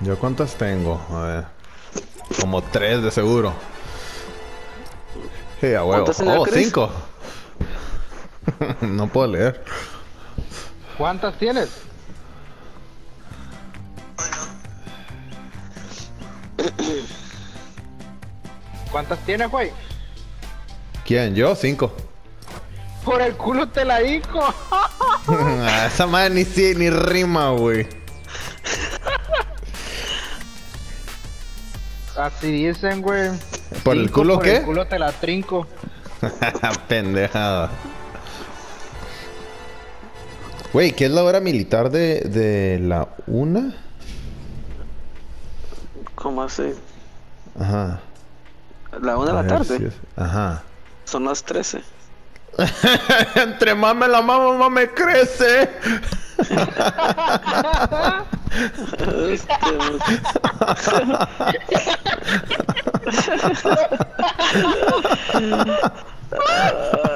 ¿Yo cuántas tengo? A ver. Como tres de seguro. Sí, a huevo. ¿Cuántas tenía Oh, Chris? cinco. no puedo leer. ¿Cuántas tienes? ¿Cuántas tienes, güey? ¿Quién? ¿Yo? Cinco. Por el culo te la dijo. Ah, Esa madre ni, ni rima, güey. Así dicen, güey. ¿Por el culo por qué? el culo te la trinco. Pendejada. Güey, ¿qué es la hora militar de, de la una? ¿Cómo así? Ajá. La una de la tarde. si es- Ajá. Son las 13. Entre más me la mamo, más me crece. That's good.